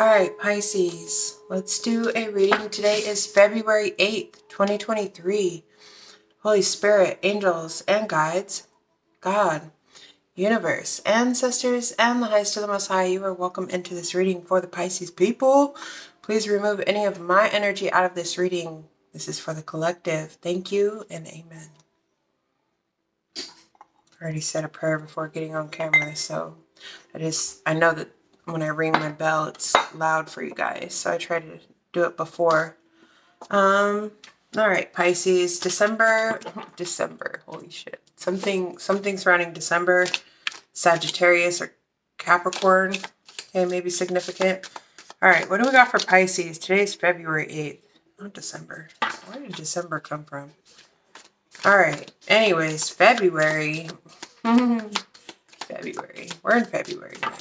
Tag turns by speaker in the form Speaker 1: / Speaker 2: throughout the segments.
Speaker 1: All right, Pisces, let's do a reading. Today is February 8th, 2023. Holy Spirit, angels, and guides, God, universe, ancestors, and the highest of the Most High, you are welcome into this reading for the Pisces people. Please remove any of my energy out of this reading. This is for the collective. Thank you and amen. I already said a prayer before getting on camera, so I just, I know that when I ring my bell, it's loud for you guys. So I try to do it before. Um, all right, Pisces, December, December, holy shit. Something, something surrounding December, Sagittarius or Capricorn. Okay, maybe significant. All right, what do we got for Pisces? Today's February 8th, not December. Where did December come from? All right, anyways, February. February. We're in February now.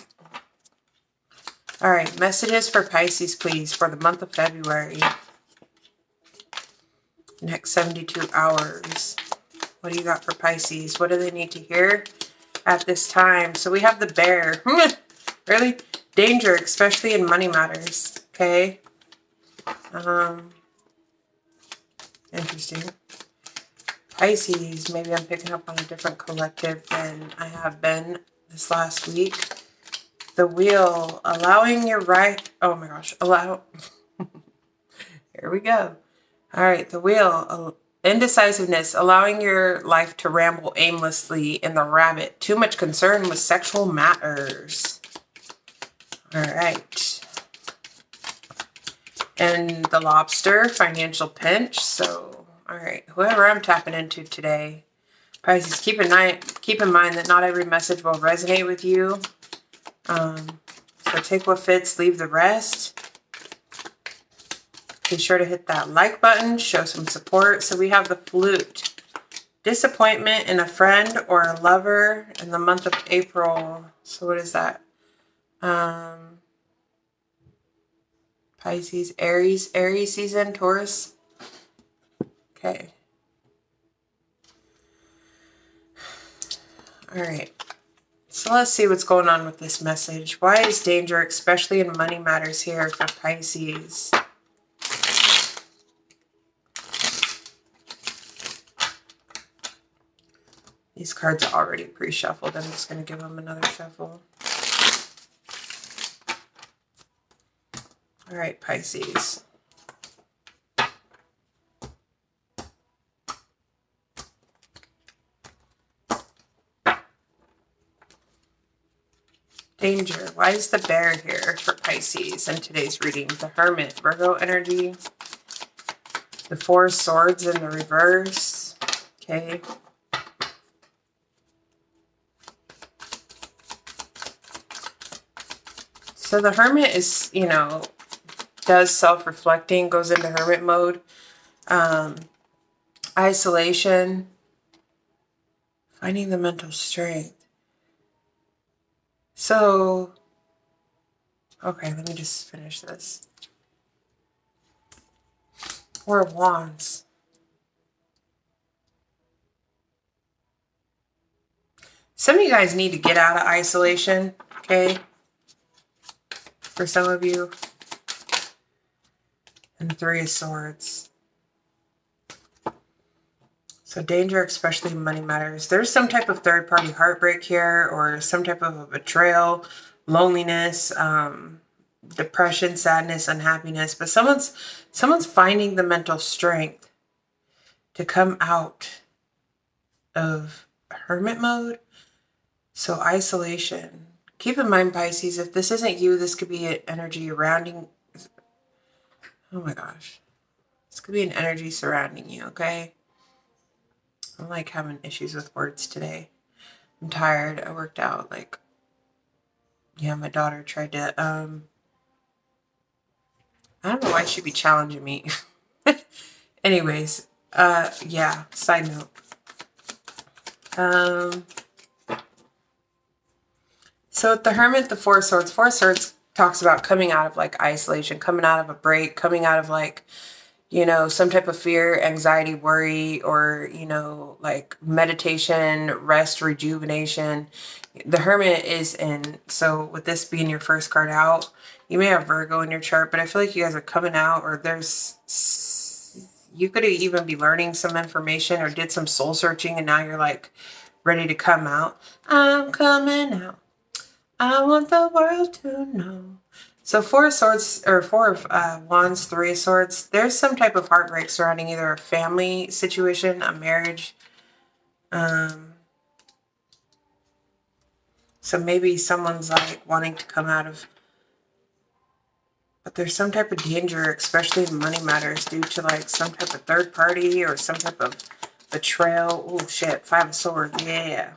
Speaker 1: All right, messages for Pisces, please, for the month of February. Next 72 hours. What do you got for Pisces? What do they need to hear at this time? So we have the bear. really? Danger, especially in money matters. Okay. Um, interesting. Pisces, maybe I'm picking up on a different collective than I have been this last week the wheel, allowing your right, oh my gosh, allow, here we go. All right, the wheel, indecisiveness, allowing your life to ramble aimlessly in the rabbit, too much concern with sexual matters. All right. And the lobster, financial pinch. So, all right, whoever I'm tapping into today, Pisces, keep in, mind, keep in mind that not every message will resonate with you. Um, so take what fits, leave the rest. Be sure to hit that like button, show some support. So we have the flute. Disappointment in a friend or a lover in the month of April. So what is that? Um, Pisces, Aries, Aries season, Taurus. Okay. All right. So let's see what's going on with this message. Why is danger, especially in money matters here for Pisces? These cards are already pre-shuffled. I'm just going to give them another shuffle. All right, Pisces. Danger. Why is the bear here for Pisces in today's reading? The Hermit, Virgo energy. The Four Swords in the reverse. Okay. So the Hermit is, you know, does self-reflecting, goes into Hermit mode. Um, isolation. Finding the mental strength. So, okay, let me just finish this. Four of Wands. Some of you guys need to get out of isolation, okay? For some of you. And Three of Swords. So danger, especially money matters. There's some type of third party heartbreak here or some type of a betrayal, loneliness, um, depression, sadness, unhappiness. But someone's someone's finding the mental strength to come out of hermit mode. So isolation. Keep in mind, Pisces, if this isn't you, this could be an energy surrounding. Oh my gosh. This could be an energy surrounding you, okay? I'm like having issues with words today. I'm tired. I worked out like yeah, my daughter tried to um I don't know why she'd be challenging me. Anyways, uh yeah, side note. Um so the Hermit, the Four Swords, Four Swords talks about coming out of like isolation, coming out of a break, coming out of like you know, some type of fear, anxiety, worry, or, you know, like meditation, rest, rejuvenation. The Hermit is in. So, with this being your first card out, you may have Virgo in your chart, but I feel like you guys are coming out, or there's. You could even be learning some information or did some soul searching, and now you're like ready to come out. I'm coming out. I want the world to know. So four swords or four of uh, wands, three of swords. There's some type of heartbreak surrounding either a family situation, a marriage. Um, so maybe someone's like wanting to come out of, but there's some type of danger, especially in money matters, due to like some type of third party or some type of betrayal. Oh shit, five of swords. Yeah.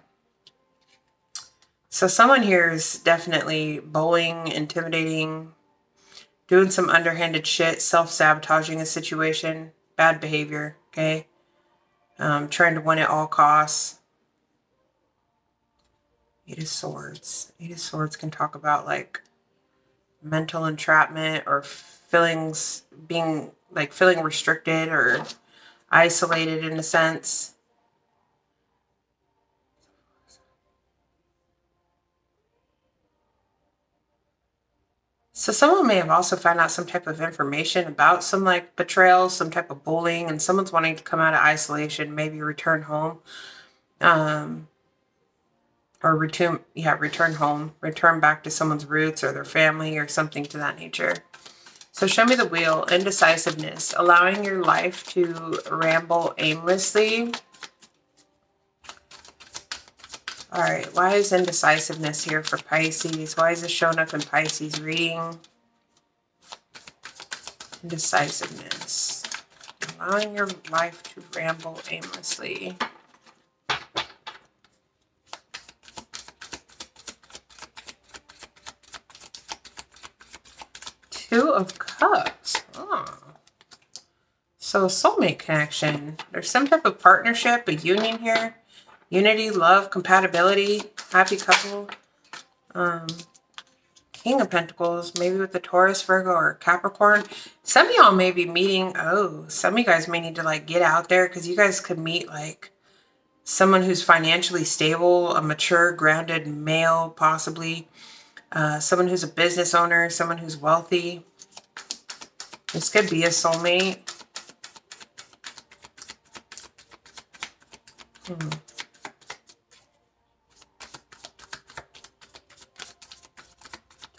Speaker 1: So someone here is definitely bullying, intimidating, doing some underhanded shit, self-sabotaging a situation, bad behavior, okay? Um, trying to win at all costs. Eight of Swords. Eight of Swords can talk about like mental entrapment or feelings being like feeling restricted or isolated in a sense. So someone may have also found out some type of information about some like betrayal, some type of bullying, and someone's wanting to come out of isolation, maybe return home. Um, or return yeah, return home, return back to someone's roots or their family or something to that nature. So show me the wheel, indecisiveness, allowing your life to ramble aimlessly all right, why is indecisiveness here for Pisces? Why is it showing up in Pisces reading? Indecisiveness. Allowing your life to ramble aimlessly. Two of Cups. Oh. So soulmate connection. There's some type of partnership, a union here unity, love, compatibility, happy couple. Um, King of Pentacles, maybe with the Taurus, Virgo, or Capricorn. Some of y'all may be meeting, oh, some of you guys may need to like get out there because you guys could meet like someone who's financially stable, a mature, grounded male, possibly. Uh, someone who's a business owner, someone who's wealthy. This could be a soulmate. Hmm.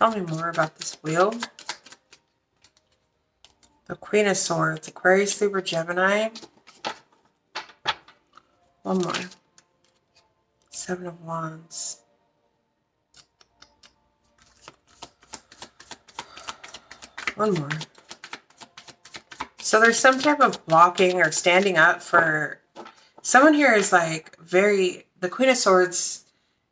Speaker 1: Tell me more about this wheel. The Queen of Swords, Aquarius, Libra, Gemini. One more. Seven of Wands. One more. So there's some type of blocking or standing up for someone here is like very the Queen of Swords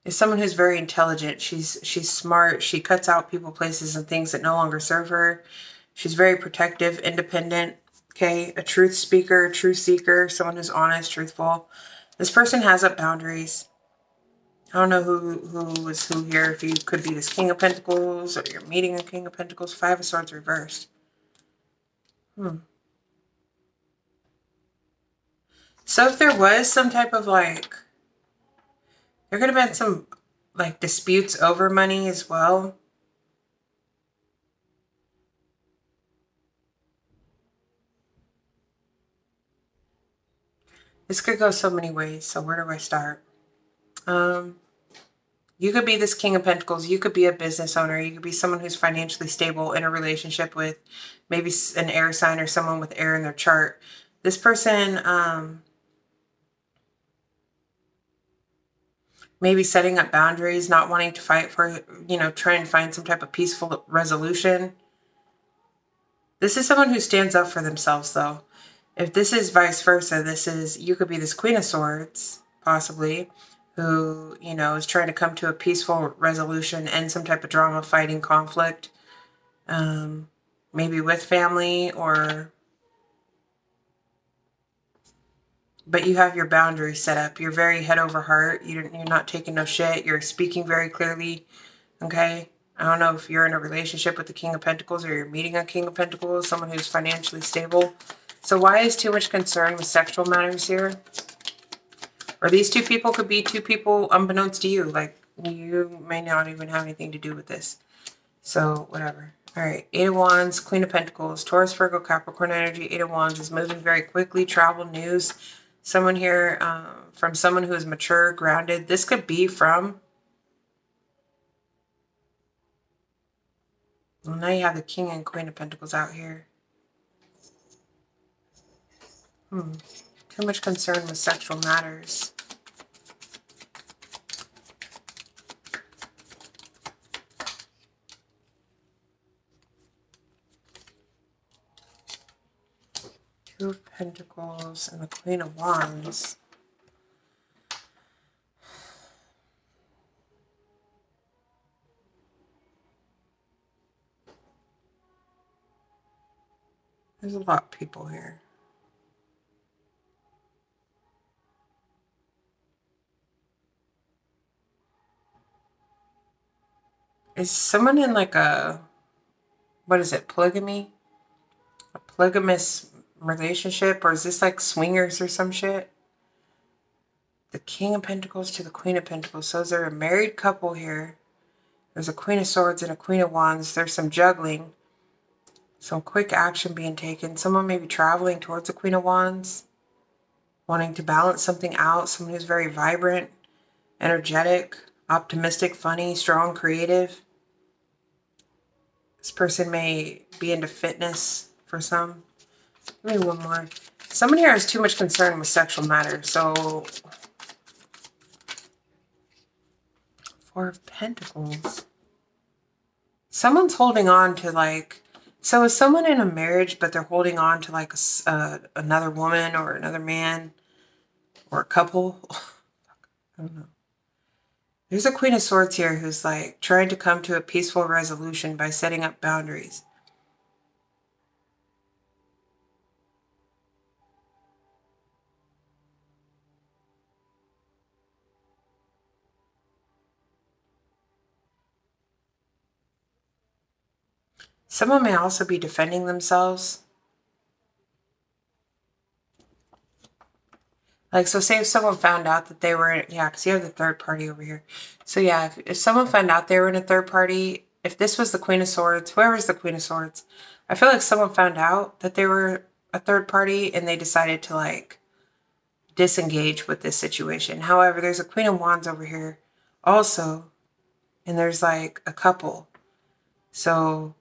Speaker 1: is someone who's very intelligent. She's she's smart. She cuts out people, places, and things that no longer serve her. She's very protective, independent. Okay, a truth speaker, a truth seeker, someone who's honest, truthful. This person has up boundaries. I don't know who who is who here. If you could be this King of Pentacles or you're meeting a King of Pentacles, Five of Swords reversed. Hmm. So if there was some type of like there could have been some like disputes over money as well. This could go so many ways. So where do I start? Um, you could be this King of Pentacles. You could be a business owner. You could be someone who's financially stable in a relationship with maybe an air sign or someone with air in their chart. This person um, maybe setting up boundaries, not wanting to fight for, you know, trying to find some type of peaceful resolution. This is someone who stands up for themselves, though. If this is vice versa, this is, you could be this Queen of Swords, possibly, who, you know, is trying to come to a peaceful resolution and some type of drama, fighting, conflict. Um, maybe with family or but you have your boundaries set up. You're very head over heart. You're, not taking no shit. You're speaking very clearly. Okay. I don't know if you're in a relationship with the King of Pentacles or you're meeting a King of Pentacles, someone who's financially stable. So why is too much concern with sexual matters here? Or these two people could be two people unbeknownst to you. Like, you may not even have anything to do with this. So, whatever. All right, Eight of Wands, Queen of Pentacles, Taurus, Virgo, Capricorn energy. Eight of Wands is moving very quickly. Travel, news. Someone here, uh, from someone who is mature, grounded. This could be from... Well, now you have the King and Queen of Pentacles out here. Hmm. Too much concern with sexual matters. Two of Pentacles and the Queen of Wands. There's a lot of people here. Is someone in like a, what is it, polygamy? A polygamous relationship? Or is this like swingers or some shit? The King of Pentacles to the Queen of Pentacles. So is there a married couple here? There's a Queen of Swords and a Queen of Wands. There's some juggling. Some quick action being taken. Someone may be traveling towards the Queen of Wands. Wanting to balance something out. Someone who's very vibrant, energetic, optimistic, funny, strong, creative. This person may be into fitness for some. Give me one more. Someone here has too much concern with sexual matters. So, Four of Pentacles. Someone's holding on to like, so is someone in a marriage, but they're holding on to like a, uh, another woman or another man or a couple? I don't know. There's a Queen of Swords here who's like trying to come to a peaceful resolution by setting up boundaries. Someone may also be defending themselves. Like, so say if someone found out that they were, in, yeah, because you have the third party over here. So yeah, if, if someone found out they were in a third party, if this was the Queen of Swords, whoever's the Queen of Swords, I feel like someone found out that they were a third party and they decided to like disengage with this situation. However, there's a Queen of Wands over here also, and there's like a couple. So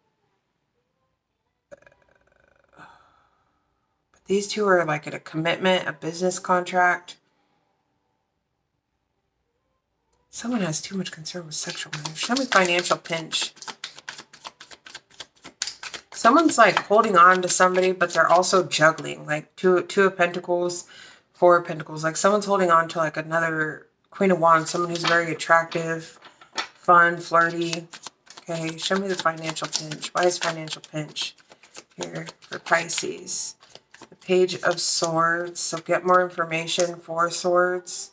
Speaker 1: These two are like at a commitment, a business contract. Someone has too much concern with sexual matters. Show me financial pinch. Someone's like holding on to somebody, but they're also juggling. Like two, two of pentacles, four of pentacles. Like someone's holding on to like another queen of wands. Someone who's very attractive, fun, flirty. Okay, show me the financial pinch. Why is financial pinch here for Pisces? Page of Swords. So get more information for swords.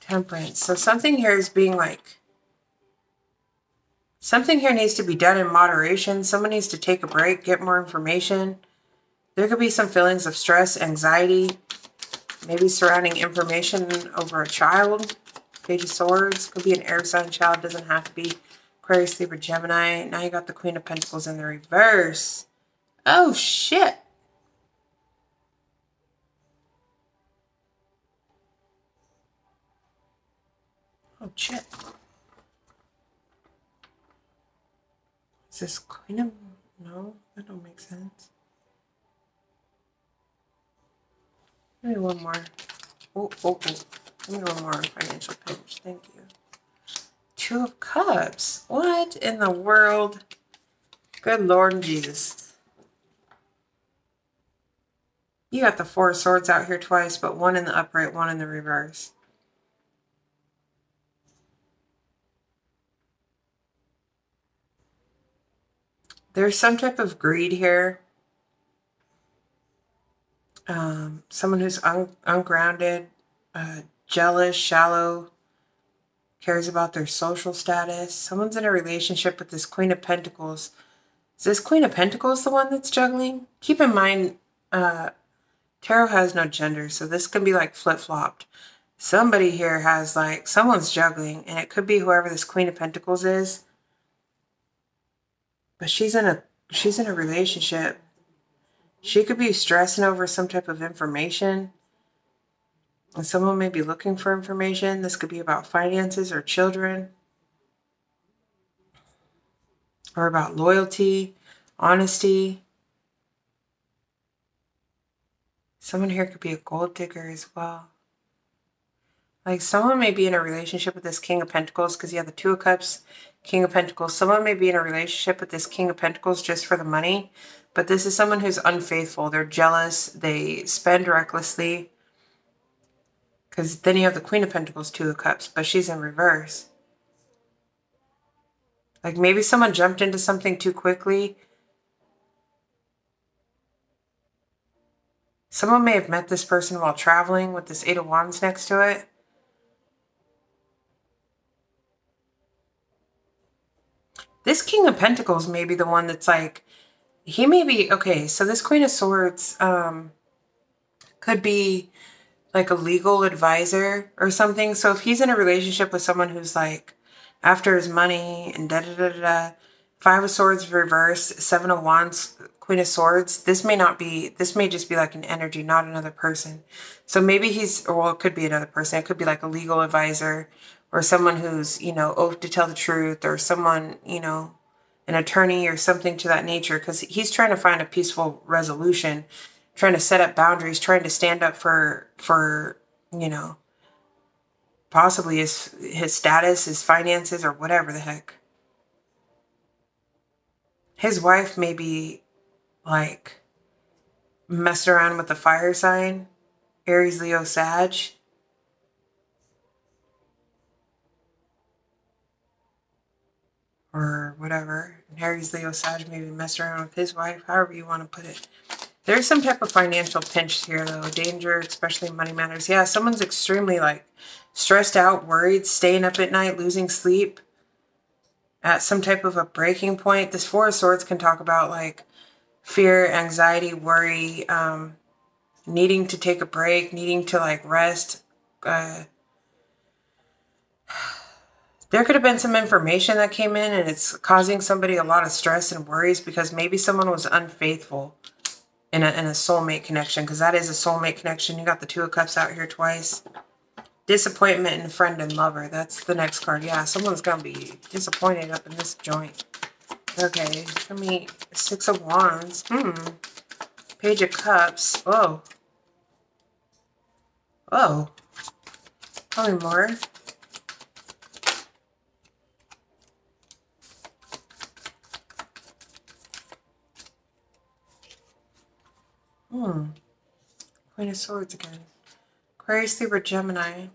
Speaker 1: Temperance. So something here is being like, something here needs to be done in moderation. Someone needs to take a break, get more information. There could be some feelings of stress, anxiety, maybe surrounding information over a child. Page of Swords. Could be an air sign child. Doesn't have to be Aquarius, Libra, Gemini. Now you got the Queen of Pentacles in the reverse. Oh, shit. Oh, shit. Is this Queen of... No, that don't make sense. Maybe one more. Oh, oh, oh. Give me one more financial pinch. Thank you. Two of Cups. What in the world? Good Lord Jesus. You got the Four of Swords out here twice, but one in the upright, one in the reverse. There's some type of greed here. Um, someone who's un ungrounded, uh, jealous, shallow, cares about their social status. Someone's in a relationship with this Queen of Pentacles. Is this Queen of Pentacles the one that's juggling? Keep in mind, uh, tarot has no gender, so this can be like flip flopped. Somebody here has like someone's juggling, and it could be whoever this Queen of Pentacles is. But she's in a she's in a relationship. She could be stressing over some type of information. And someone may be looking for information. This could be about finances or children. Or about loyalty, honesty. Someone here could be a gold digger as well. Like someone may be in a relationship with this King of Pentacles because you have the Two of Cups, King of Pentacles. Someone may be in a relationship with this King of Pentacles just for the money. But this is someone who's unfaithful. They're jealous. They spend recklessly. Because then you have the Queen of Pentacles, Two of Cups. But she's in reverse. Like maybe someone jumped into something too quickly Someone may have met this person while traveling with this Eight of Wands next to it. This King of Pentacles may be the one that's like, he may be, okay, so this Queen of Swords um, could be like a legal advisor or something. So if he's in a relationship with someone who's like after his money and da da da da, Five of Swords reverse, Seven of Wands Queen of Swords, this may not be, this may just be like an energy, not another person. So maybe he's, well, it could be another person. It could be like a legal advisor or someone who's, you know, oath to tell the truth or someone, you know, an attorney or something to that nature because he's trying to find a peaceful resolution, trying to set up boundaries, trying to stand up for, for, you know, possibly his, his status, his finances, or whatever the heck. His wife may be like messed around with the fire sign, Aries, Leo, Sag. Or whatever. And Aries, Leo, Sag maybe messed around with his wife, however you want to put it. There's some type of financial pinch here, though. Danger, especially money matters. Yeah, someone's extremely, like, stressed out, worried, staying up at night, losing sleep. At some type of a breaking point. This Four of Swords can talk about, like, fear, anxiety, worry, um, needing to take a break, needing to like rest. Uh, there could have been some information that came in and it's causing somebody a lot of stress and worries because maybe someone was unfaithful in a, in a soulmate connection because that is a soulmate connection. You got the Two of Cups out here twice. Disappointment in friend and lover. That's the next card. Yeah, someone's going to be disappointed up in this joint. Okay, let me, Six of Wands. Hmm. Page of Cups. Oh. Oh. Me more. Hmm. Queen of Swords again. Aquarius, Libra, Gemini.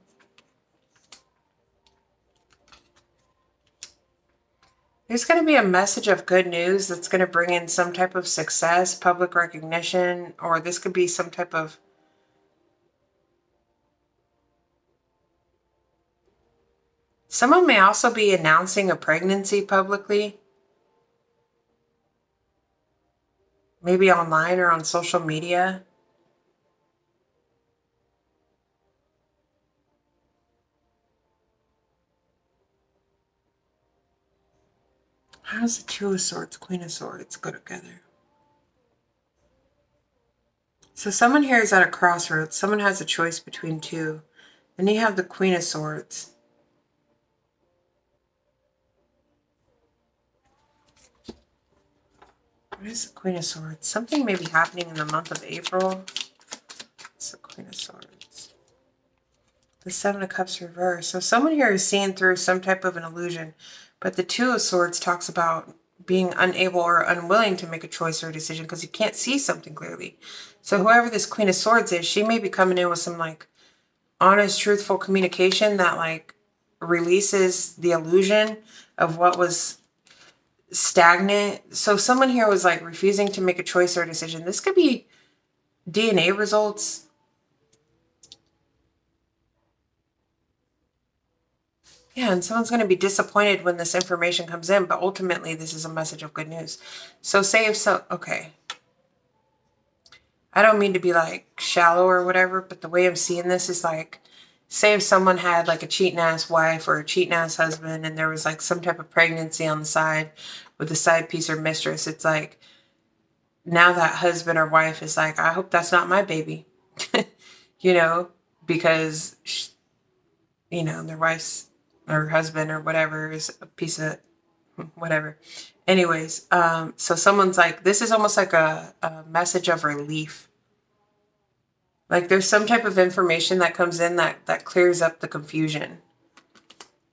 Speaker 1: There's going to be a message of good news that's going to bring in some type of success, public recognition, or this could be some type of Someone may also be announcing a pregnancy publicly. Maybe online or on social media. How does the Two of Swords, Queen of Swords go together? So someone here is at a crossroads. Someone has a choice between two. Then you have the Queen of Swords. What is the Queen of Swords? Something may be happening in the month of April. It's the Queen of Swords. The Seven of Cups reverse. So someone here is seeing through some type of an illusion. But the Two of Swords talks about being unable or unwilling to make a choice or a decision because you can't see something clearly. So whoever this Queen of Swords is, she may be coming in with some like honest, truthful communication that like releases the illusion of what was stagnant. So someone here was like refusing to make a choice or a decision. This could be DNA results Yeah, and someone's going to be disappointed when this information comes in, but ultimately this is a message of good news. So say if so, okay. I don't mean to be like shallow or whatever, but the way I'm seeing this is like, say if someone had like a cheating ass wife or a cheating ass husband and there was like some type of pregnancy on the side with a side piece or mistress, it's like now that husband or wife is like, I hope that's not my baby, you know, because, you know, their wife's or husband or whatever is a piece of whatever. Anyways, um, so someone's like, this is almost like a, a message of relief. Like there's some type of information that comes in that that clears up the confusion.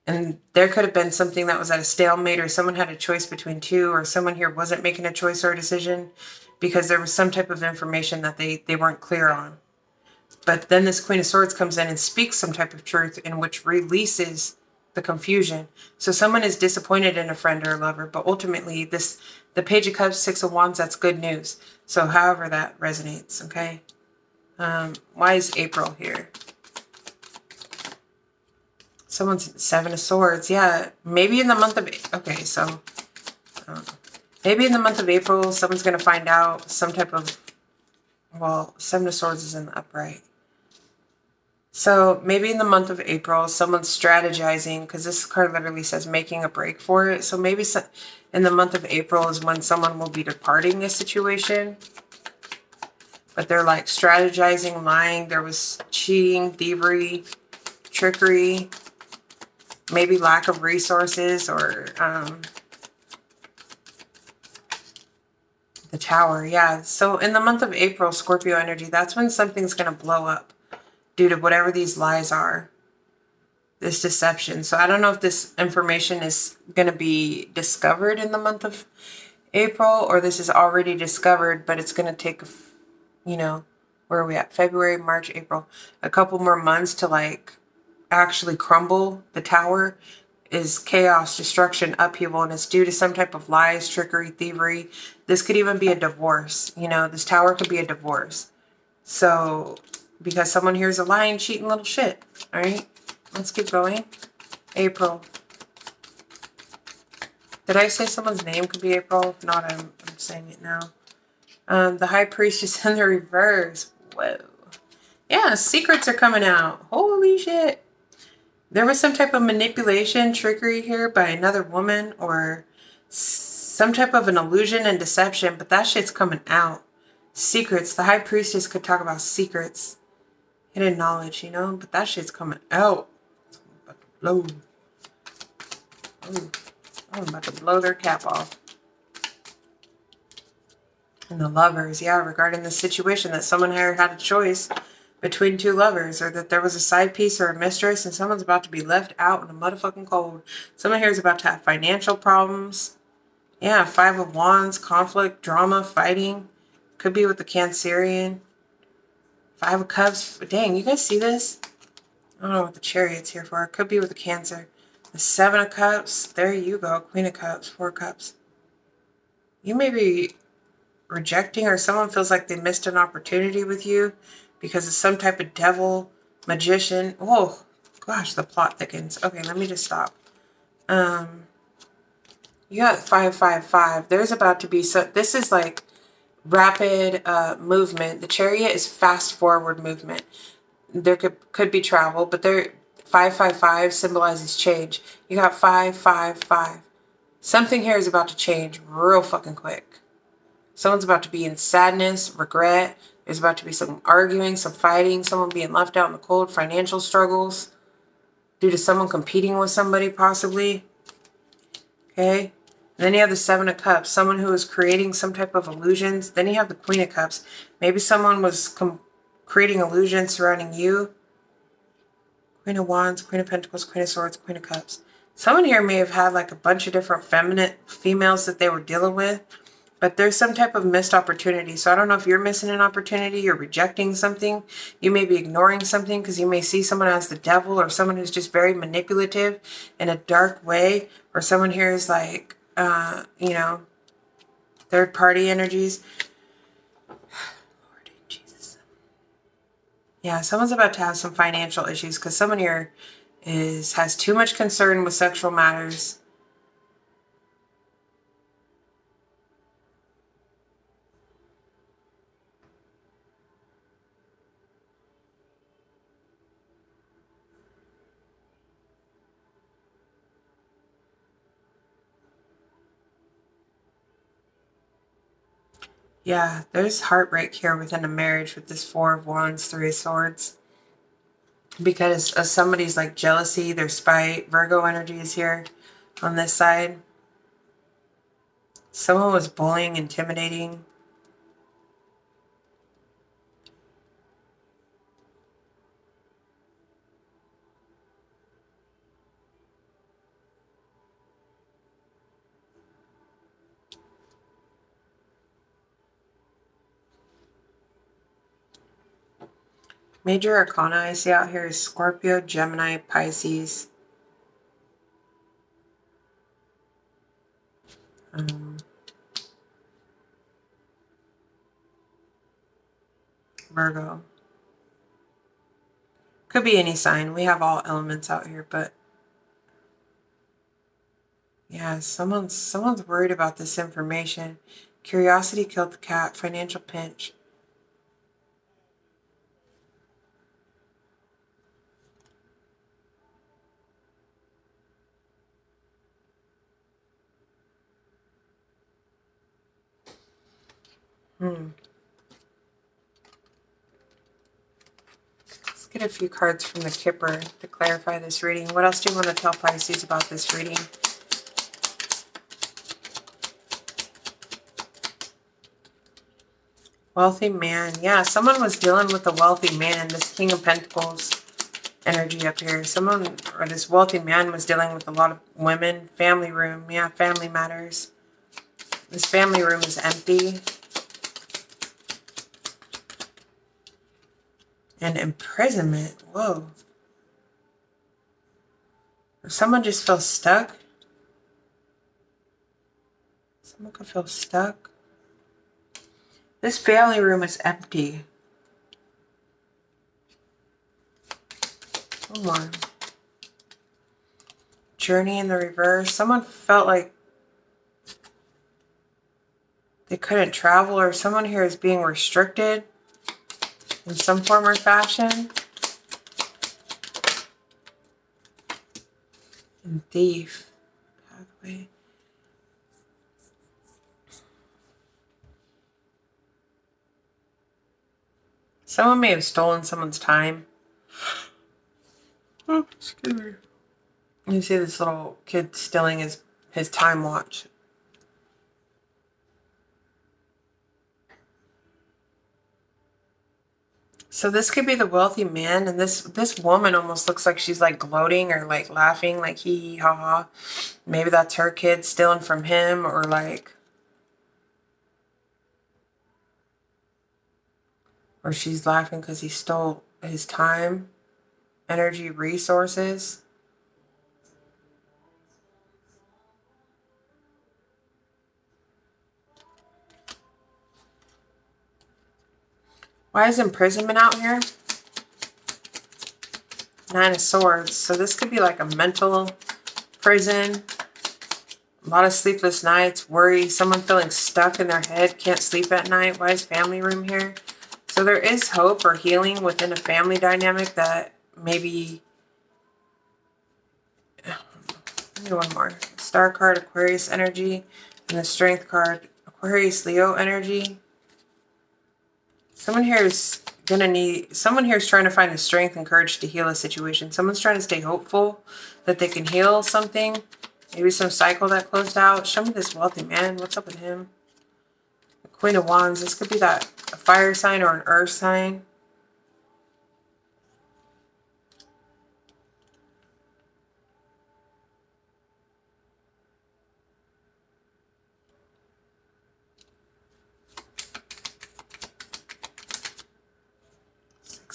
Speaker 1: And there could have been something that was at a stalemate, or someone had a choice between two, or someone here wasn't making a choice or a decision because there was some type of information that they, they weren't clear on. But then this Queen of Swords comes in and speaks some type of truth in which releases the confusion. So someone is disappointed in a friend or a lover, but ultimately this the Page of Cups, Six of Wands, that's good news. So however that resonates, okay? Um, why is April here? Someone's Seven of Swords. Yeah, maybe in the month of... Okay, so... Um, maybe in the month of April, someone's going to find out some type of... Well, Seven of Swords is in the upright. So maybe in the month of April, someone's strategizing because this card literally says making a break for it. So maybe in the month of April is when someone will be departing a situation. But they're like strategizing, lying. There was cheating, thievery, trickery, maybe lack of resources or um, the tower. Yeah. So in the month of April, Scorpio energy, that's when something's going to blow up due to whatever these lies are, this deception. So I don't know if this information is going to be discovered in the month of April or this is already discovered, but it's going to take, you know, where are we at? February, March, April, a couple more months to like actually crumble the tower is chaos, destruction, upheaval, and it's due to some type of lies, trickery, thievery. This could even be a divorce. You know, this tower could be a divorce. So because someone here is a lying, cheating little shit. All right, let's keep going. April. Did I say someone's name could be April? If not, I'm, I'm saying it now. Um, the High Priest is in the reverse. Whoa. Yeah, secrets are coming out. Holy shit. There was some type of manipulation, trickery here by another woman or some type of an illusion and deception, but that shit's coming out. Secrets. The High Priestess could talk about secrets hidden knowledge, you know? But that shit's coming out. About to blow. Oh, I'm about to blow their cap off. And the lovers, yeah, regarding the situation that someone here had a choice between two lovers or that there was a side piece or a mistress and someone's about to be left out in the motherfucking cold. Someone here is about to have financial problems. Yeah, five of wands, conflict, drama, fighting. Could be with the Cancerian. Five of Cups. Dang, you guys see this? I don't know what the Chariot's here for. It could be with the Cancer. The Seven of Cups. There you go. Queen of Cups. Four Cups. You may be rejecting or someone feels like they missed an opportunity with you because of some type of devil, magician. Oh, gosh, the plot thickens. Okay, let me just stop. Um, you got 555. There's about to be so this is like rapid uh, movement. The chariot is fast forward movement. There could, could be travel, but there 555 symbolizes change. You got 555. Something here is about to change real fucking quick. Someone's about to be in sadness, regret. There's about to be some arguing, some fighting, someone being left out in the cold, financial struggles due to someone competing with somebody possibly. Okay. Then you have the Seven of Cups, someone who is creating some type of illusions. Then you have the Queen of Cups. Maybe someone was creating illusions surrounding you. Queen of Wands, Queen of Pentacles, Queen of Swords, Queen of Cups. Someone here may have had like a bunch of different feminine females that they were dealing with, but there's some type of missed opportunity. So I don't know if you're missing an opportunity, you're rejecting something, you may be ignoring something because you may see someone as the devil or someone who's just very manipulative in a dark way, or someone here is like uh, you know, third party energies. Lord Jesus. Yeah, someone's about to have some financial issues because someone here is has too much concern with sexual matters. Yeah, there's heartbreak here within a marriage with this Four of Wands, Three of Swords. Because of somebody's like jealousy, their spite, Virgo energy is here on this side. Someone was bullying, intimidating, Major Arcana I see out here is Scorpio, Gemini, Pisces. Um, Virgo. Could be any sign. We have all elements out here, but yeah, someone's someone's worried about this information. Curiosity killed the cat. Financial pinch. Let's get a few cards from the Kipper to clarify this reading. What else do you want to tell Pisces about this reading? Wealthy man. Yeah, someone was dealing with a wealthy man. This King of Pentacles energy up here. Someone, or this wealthy man was dealing with a lot of women. Family room. Yeah, family matters. This family room is empty. And imprisonment. Whoa. Or someone just feels stuck. Someone could feel stuck. This family room is empty. One more. Journey in the reverse. Someone felt like they couldn't travel or someone here is being restricted in some form or fashion. And thief. Pathway. Someone may have stolen someone's time. Oh, excuse me. You see this little kid stealing his, his time watch. So this could be the wealthy man, and this this woman almost looks like she's like gloating or like laughing, like hee hee ha ha. Maybe that's her kid stealing from him, or like, or she's laughing because he stole his time, energy, resources. Why is imprisonment out here? Nine of Swords. So this could be like a mental prison. A lot of sleepless nights, worry, someone feeling stuck in their head, can't sleep at night. Why is family room here? So there is hope or healing within a family dynamic that maybe... Maybe one more. Star card, Aquarius energy, and the Strength card, Aquarius Leo energy. Someone here is gonna need someone here is trying to find the strength and courage to heal a situation. Someone's trying to stay hopeful that they can heal something. Maybe some cycle that closed out. Show me this wealthy man. What's up with him? The Queen of Wands. This could be that a fire sign or an earth sign.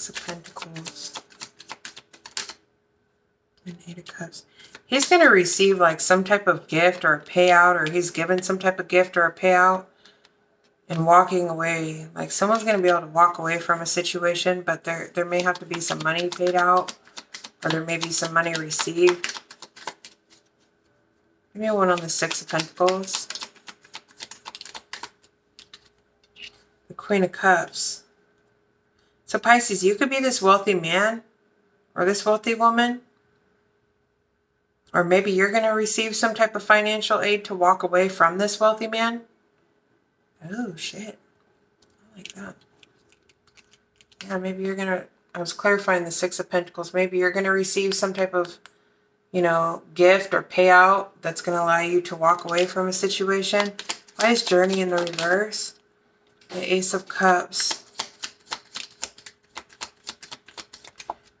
Speaker 1: Of Pentacles. And Eight of Cups. He's going to receive like some type of gift or a payout or he's given some type of gift or a payout and walking away. Like someone's going to be able to walk away from a situation, but there, there may have to be some money paid out or there may be some money received. Give me one on the Six of Pentacles. The Queen of Cups. So Pisces, you could be this wealthy man or this wealthy woman. Or maybe you're going to receive some type of financial aid to walk away from this wealthy man. Oh, shit. like that. Yeah, maybe you're going to, I was clarifying the Six of Pentacles. Maybe you're going to receive some type of, you know, gift or payout that's going to allow you to walk away from a situation. Why is Journey in the reverse? The Ace of Cups.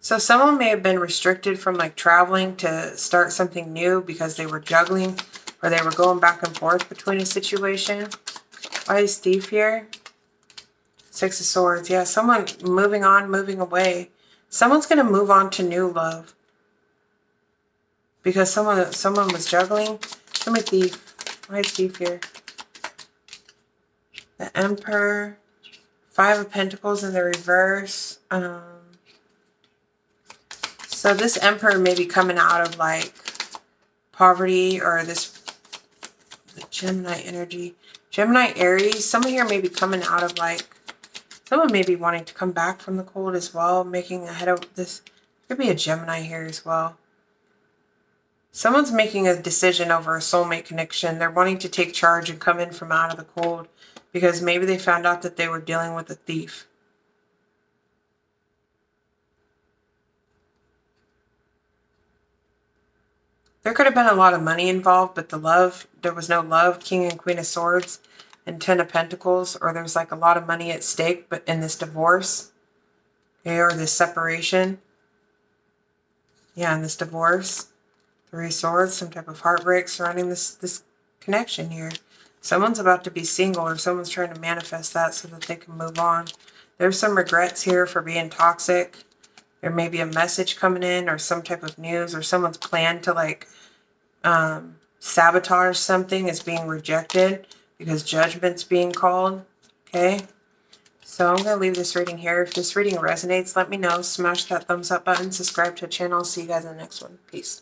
Speaker 1: So someone may have been restricted from like traveling to start something new because they were juggling or they were going back and forth between a situation. Why is Thief here? Six of Swords. Yeah, someone moving on, moving away. Someone's going to move on to new love. Because someone someone was juggling. Show me Thief. Why is Thief here? The Emperor. Five of Pentacles in the reverse. Um, so this Emperor may be coming out of like poverty or this Gemini energy. Gemini Aries, someone here may be coming out of like, someone may be wanting to come back from the cold as well, making ahead of this. Could be a Gemini here as well. Someone's making a decision over a soulmate connection. They're wanting to take charge and come in from out of the cold because maybe they found out that they were dealing with a thief. There could have been a lot of money involved, but the love, there was no love. King and Queen of Swords and Ten of Pentacles, or there's like a lot of money at stake, but in this divorce, or this separation. Yeah, in this divorce. Three Swords, some type of heartbreak surrounding this, this connection here. Someone's about to be single or someone's trying to manifest that so that they can move on. There's some regrets here for being toxic. There may be a message coming in or some type of news or someone's plan to like um, sabotage something is being rejected because judgment's being called. Okay. So I'm going to leave this reading here. If this reading resonates, let me know. Smash that thumbs up button. Subscribe to the channel. See you guys in the next one. Peace.